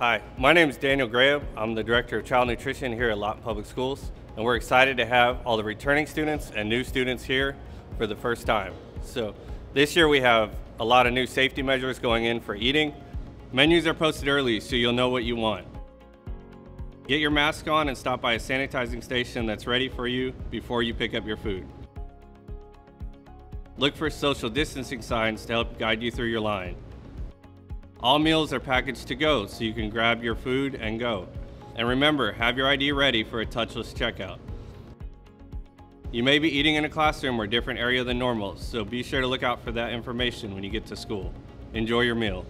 Hi, my name is Daniel Graham. I'm the Director of Child Nutrition here at Lawton Public Schools, and we're excited to have all the returning students and new students here for the first time. So this year we have a lot of new safety measures going in for eating. Menus are posted early so you'll know what you want. Get your mask on and stop by a sanitizing station that's ready for you before you pick up your food. Look for social distancing signs to help guide you through your line. All meals are packaged to go so you can grab your food and go. And remember, have your ID ready for a touchless checkout. You may be eating in a classroom or different area than normal, so be sure to look out for that information when you get to school. Enjoy your meal.